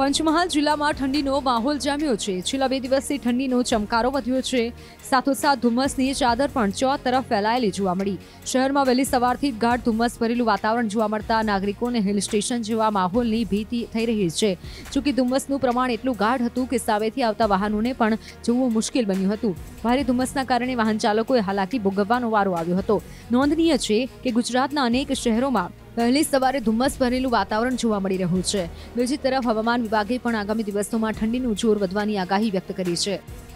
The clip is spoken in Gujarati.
પંચમહાલ જિલ્લામાં ઠંડીનો માહોલ જામ્યો છે. છેલ્લા બે દિવસથી ઠંડીનો ચમકારો વધ્યો છે. સાથોસાથ ધુમ્મસની ચાદર પણ ચો તરફ ફેલાયેલી જોવા મળી. શહેરમાં વહેલી સવારથી ગાઢ ધુમ્મસ ભરેલું વાતાવરણ જોવા મળતા નાગરિકોને હિલ સ્ટેશન જેવા માહોલની ભીતિ થઈ રહી છે. જોકે ધુમ્મસનું પ્રમાણ એટલું ગાઢ હતું કે સાવેથી આવતા વાહનોને પણ જોવું મુશ્કેલ બન્યું હતું. ભારે ધુમ્મસના કારણે વાહન ચાલકોએ હાલાકી ભોગવવાનો વારો આવ્યો હતો. નોંધનીય છે કે ગુજરાતના અનેક શહેરોમાં વહેલી સવારે ધુમ્મસ ભરેલું વાતાવરણ જોવા મળી રહ્યું છે. બીજી તરફ હવામાન વિભાગે પણ આગામી દિવસોમાં ઠંડીનું જોર વધવાની આગાહી વ્યક્ત કરી છે.